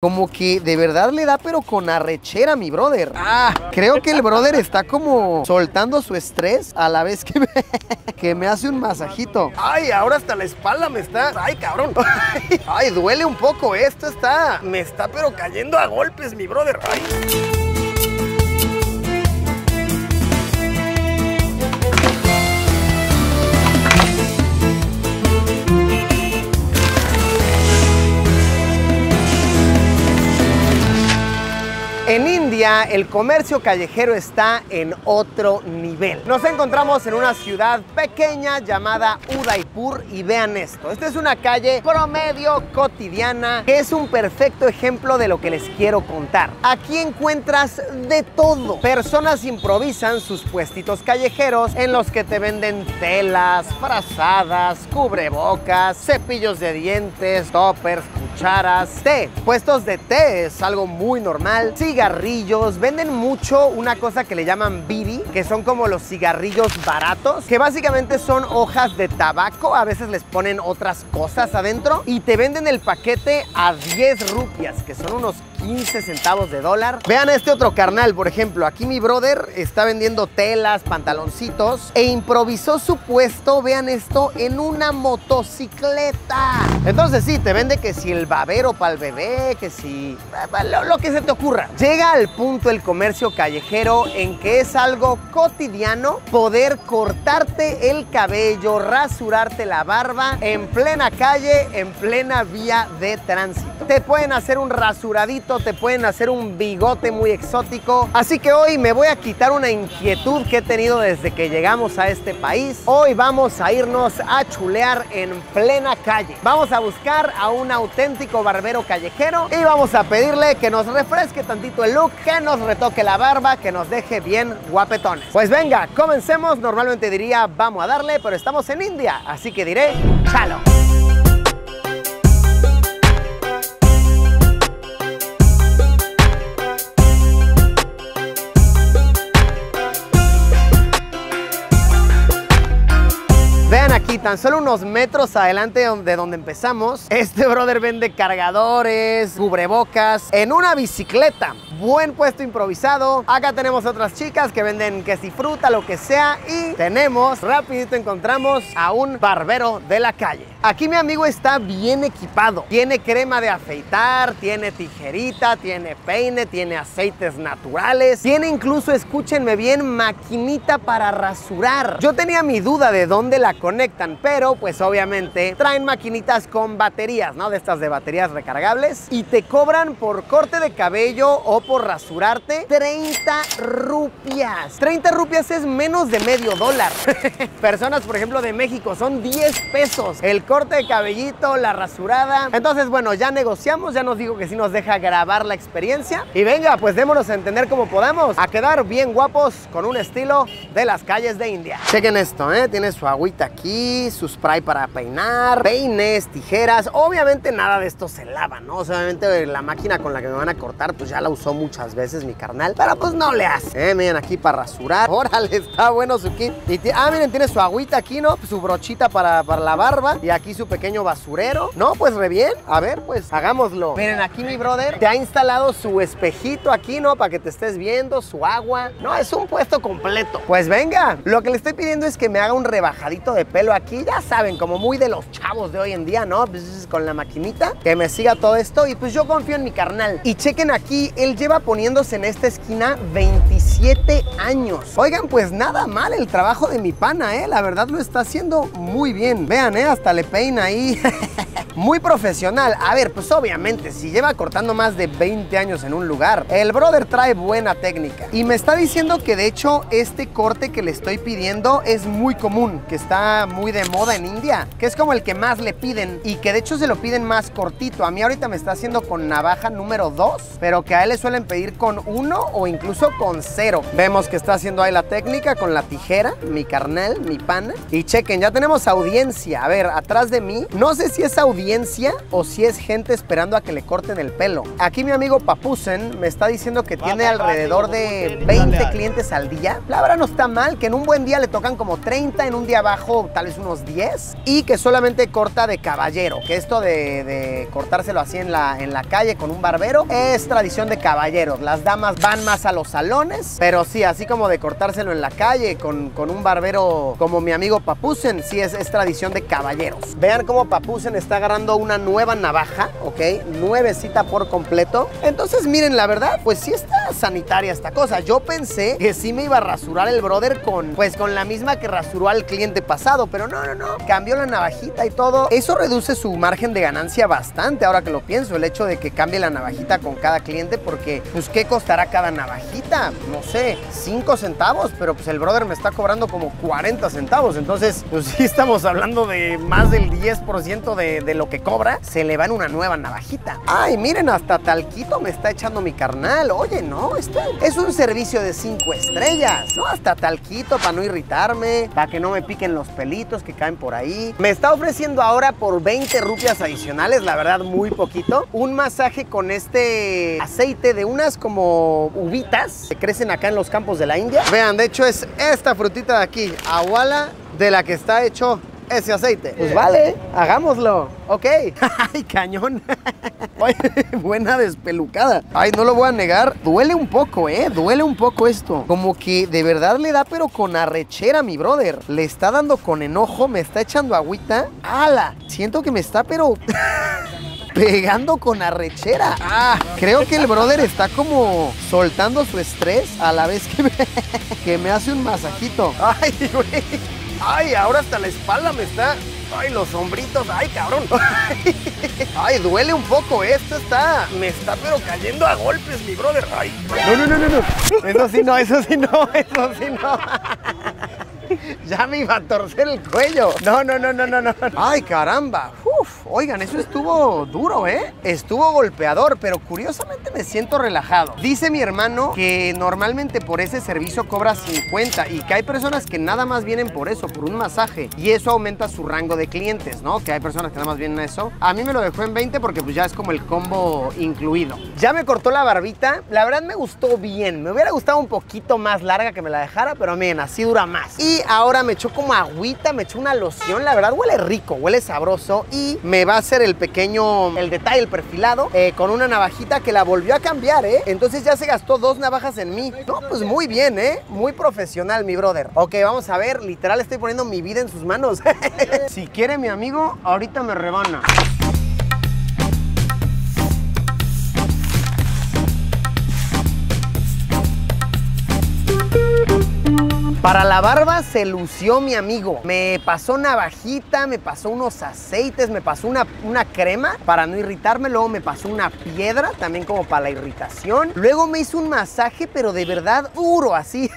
Como que de verdad le da pero con arrechera mi brother. Ah, creo que el brother está como soltando su estrés a la vez que me, que me hace un masajito. Ay, ahora hasta la espalda me está... Ay, cabrón. Ay, duele un poco. Esto está... Me está pero cayendo a golpes mi brother. Ay. El comercio callejero está en otro nivel. Nos encontramos en una ciudad pequeña llamada Udaipur y vean esto. Esta es una calle promedio cotidiana que es un perfecto ejemplo de lo que les quiero contar. Aquí encuentras de todo. Personas improvisan sus puestitos callejeros en los que te venden telas, frazadas, cubrebocas, cepillos de dientes, toppers, cucharas, té. Puestos de té es algo muy normal. Cigarrillos, venden mucho una cosa que le llaman biri, que son como los cigarrillos baratos, que básicamente son hojas de tabaco, a veces les ponen otras cosas adentro y te venden el paquete a 10 rupias, que son unos 15 centavos de dólar. Vean este otro carnal, por ejemplo, aquí mi brother está vendiendo telas, pantaloncitos e improvisó su puesto, vean esto, en una motocicleta. Entonces sí, te vende que si el babero para el bebé, que si lo, lo que se te ocurra. Llega al punto el comercio callejero en que es algo cotidiano poder cortarte el cabello, rasurarte la barba en plena calle, en plena vía de tránsito. Te pueden hacer un rasuradito, te pueden hacer un bigote muy exótico. Así que hoy me voy a quitar una inquietud que he tenido desde que llegamos a este país. Hoy vamos a irnos a chulear en plena calle. Vamos a buscar a un auténtico barbero callejero y vamos a pedirle que nos refresque tantito el look, que nos retoque la barba, que nos deje bien guapetones. Pues venga, comencemos. Normalmente diría vamos a darle, pero estamos en India, así que diré chalo. Tan solo unos metros adelante de donde empezamos, este brother vende cargadores, cubrebocas, en una bicicleta. Buen puesto improvisado. Acá tenemos otras chicas que venden que si fruta, lo que sea. Y tenemos, rapidito encontramos a un barbero de la calle. Aquí mi amigo está bien equipado. Tiene crema de afeitar, tiene tijerita, tiene peine, tiene aceites naturales. Tiene incluso, escúchenme bien, maquinita para rasurar. Yo tenía mi duda de dónde la conectan, pero pues obviamente traen maquinitas con baterías, ¿no? De estas de baterías recargables. Y te cobran por corte de cabello o por rasurarte 30 rupias. 30 rupias es menos de medio dólar. Personas, por ejemplo, de México son 10 pesos. El corte de cabellito, la rasurada. Entonces, bueno, ya negociamos, ya nos dijo que sí nos deja grabar la experiencia. Y venga, pues démonos a entender cómo podamos, a quedar bien guapos con un estilo de las calles de India. Chequen esto, ¿eh? Tiene su agüita aquí, su spray para peinar, peines, tijeras. Obviamente nada de esto se lava, ¿no? O sea, obviamente la máquina con la que me van a cortar, pues ya la usó muchas veces mi carnal. Pero pues no le hace, ¿eh? Miren aquí para rasurar. Órale, está bueno su kit. Y ah, miren, tiene su agüita aquí, ¿no? Su brochita para, para la barba. Y aquí su pequeño basurero. No, pues re bien. A ver, pues hagámoslo. Miren, aquí mi brother te ha instalado su espejito aquí, ¿no? Para que te estés viendo, su agua. No, es un puesto completo. Pues venga, lo que le estoy pidiendo es que me haga un rebajadito de pelo aquí. Ya saben, como muy de los chavos de hoy en día, ¿no? Pues con la maquinita. Que me siga todo esto. Y pues yo confío en mi carnal. Y chequen aquí, él lleva poniéndose en esta esquina 27 años. Oigan, pues nada mal el trabajo de mi pana, ¿eh? La verdad lo está haciendo muy bien. Vean, ¿eh? Hasta le peina ahí. muy profesional. A ver, pues obviamente, si lleva cortando más de 20 años en un lugar, el brother trae buena técnica. Y me está diciendo que de hecho este corte que le estoy pidiendo es muy común, que está muy de moda en India, que es como el que más le piden y que de hecho se lo piden más cortito. A mí ahorita me está haciendo con navaja número 2, pero que a él le suelen pedir con 1 o incluso con 0. Vemos que está haciendo ahí la técnica con la tijera, mi carnal, mi pana. Y chequen, ya tenemos audiencia. A ver, atrás de mí, no sé si es audiencia o si es gente esperando a que le corten el pelo. Aquí mi amigo Papusen me está diciendo que tiene alrededor de 20 clientes al día. La verdad no está mal, que en un buen día le tocan como 30, en un día bajo tal vez unos 10 y que solamente corta de caballero, que esto de, de cortárselo así en la, en la calle con un barbero es tradición de caballeros. Las damas van más a los salones, pero sí, así como de cortárselo en la calle con, con un barbero como mi amigo Papusen, sí es, es tradición de caballeros. Vean cómo Papusen está agarrando una nueva navaja, ¿ok? Nuevecita por completo. Entonces, miren, la verdad, pues sí está sanitaria esta cosa. Yo pensé que sí me iba a rasurar el brother con, pues con la misma que rasuró al cliente pasado, pero no, no, no. Cambió la navajita y todo. Eso reduce su margen de ganancia bastante, ahora que lo pienso, el hecho de que cambie la navajita con cada cliente, porque, pues, ¿qué costará cada navajita? No sé, 5 centavos, pero pues el brother me está cobrando como 40 centavos. Entonces, pues sí estamos hablando de más del 10% de, de lo que cobra. Se le va en una nueva navajita. Ay, miren, hasta talquito me está echando mi carnal. Oye, no, este es un servicio de 5 estrellas. No, hasta talquito para no irritarme, para que no me piquen los pelitos que caen por ahí. Me está ofreciendo ahora por 20 rupias adicionales, la verdad muy poquito, un masaje con este aceite de unas como uvitas que crecen acá en los campos de la India. Vean, de hecho es esta frutita de aquí, aguala, de la que está hecho ese aceite. Pues vale, hagámoslo. Ok. Ay, cañón. Ay, buena despelucada. Ay, no lo voy a negar. Duele un poco, ¿eh? Duele un poco esto. Como que de verdad le da, pero con arrechera, mi brother. Le está dando con enojo, me está echando agüita. ¡Hala! Siento que me está, pero... pegando con arrechera. Ah, creo que el brother está como soltando su estrés a la vez que me, que me hace un masajito. Ay, güey. Ay, ahora hasta la espalda me está. Ay, los hombritos. Ay, cabrón. Ay, duele un poco. Esto está. Me está pero cayendo a golpes, mi brother. Ay. No, no, no, no, no. Eso sí no, eso sí no, eso sí no. Ya me iba a torcer el cuello. No, no, no, no, no, no. Ay, caramba. Uf, oigan, eso estuvo duro, ¿eh? Estuvo golpeador, pero curiosamente me siento relajado. Dice mi hermano que normalmente por ese servicio cobra 50 y que hay personas que nada más vienen por eso, por un masaje. Y eso aumenta su rango de clientes, ¿no? Que hay personas que nada más vienen a eso. A mí me lo dejó en 20 porque pues ya es como el combo incluido. Ya me cortó la barbita. La verdad me gustó bien. Me hubiera gustado un poquito más larga que me la dejara, pero miren, así dura más. Y ahora me echó como agüita, me echó una loción. La verdad huele rico, huele sabroso. Y me va a hacer el pequeño, el detalle, el perfilado, eh, con una navajita que la volvió a cambiar, ¿eh? Entonces ya se gastó dos navajas en mí. No, pues muy bien, ¿eh? Muy profesional, mi brother. Ok, vamos a ver. Literal estoy poniendo mi vida en sus manos. si quiere mi amigo, ahorita me rebana. Para la barba se lució mi amigo. Me pasó navajita, me pasó unos aceites, me pasó una, una crema para no irritarme. Luego me pasó una piedra también como para la irritación. Luego me hizo un masaje, pero de verdad duro, así.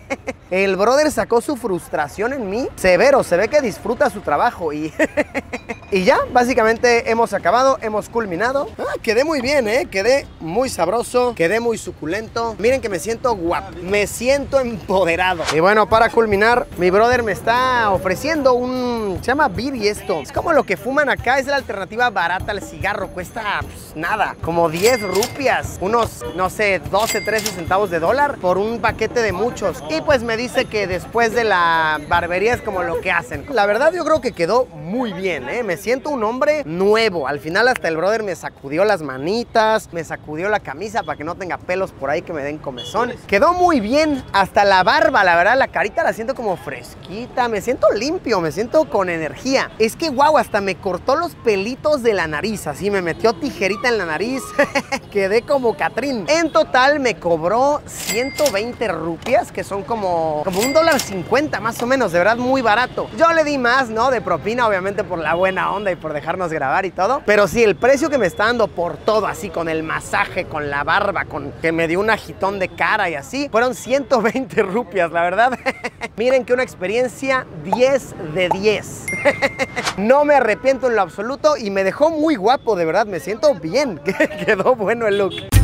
El brother sacó su frustración en mí. Severo, se ve que disfruta su trabajo y... y ya, básicamente hemos acabado, hemos culminado. Ah, quedé muy bien, ¿eh? Quedé muy sabroso, quedé muy suculento. Miren que me siento guapo, me siento empoderado. Y bueno, para culminar, mi brother me está ofreciendo un... Se llama Biri esto. Es como lo que fuman acá, es la alternativa barata al cigarro. Cuesta pues, nada, como 10 rupias. Unos, no sé, 12, 13 centavos de dólar por un paquete de muchos. Y pues me dice que después de la barbería es como lo que hacen. La verdad yo creo que quedó muy bien, ¿eh? Me siento un hombre nuevo. Al final hasta el brother me sacudió las manitas, me sacudió la camisa para que no tenga pelos por ahí que me den comezón. Quedó muy bien, hasta la barba, la verdad, la carita la siento como fresquita, me siento limpio, me siento con energía. Es que guau, hasta me cortó los pelitos de la nariz, así me metió tijerita en la nariz. Quedé como Catrín. En total me cobró 120 rupias, que son como como, un dólar cincuenta más o menos, de verdad muy barato. Yo le di más, ¿no? De propina, obviamente por la buena onda y por dejarnos grabar y todo. Pero sí, el precio que me está dando por todo, así con el masaje, con la barba, con que me dio un agitón de cara y así, fueron 120 rupias, la verdad. Miren que una experiencia 10 de 10. no me arrepiento en lo absoluto y me dejó muy guapo, de verdad, me siento bien. Quedó bueno el look.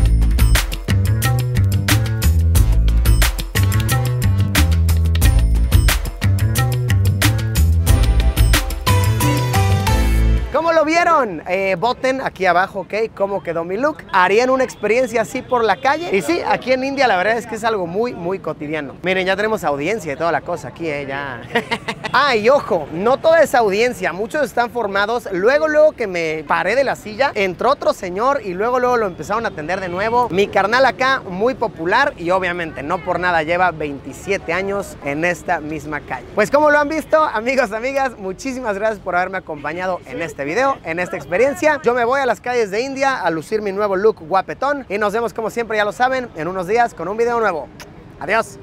Lo vieron? Eh, voten aquí abajo, ¿ok? ¿Cómo quedó mi look? ¿Harían una experiencia así por la calle? Y sí, aquí en India la verdad es que es algo muy, muy cotidiano. Miren, ya tenemos audiencia y toda la cosa aquí, ¿eh? Ya. ah, y ojo, no toda esa audiencia. Muchos están formados. Luego, luego que me paré de la silla, entró otro señor y luego, luego lo empezaron a atender de nuevo. Mi carnal acá, muy popular y obviamente no por nada lleva 27 años en esta misma calle. Pues como lo han visto, amigos, amigas, muchísimas gracias por haberme acompañado en este video, en esta experiencia. Yo me voy a las calles de India a lucir mi nuevo look guapetón y nos vemos como siempre, ya lo saben, en unos días con un video nuevo. Adiós.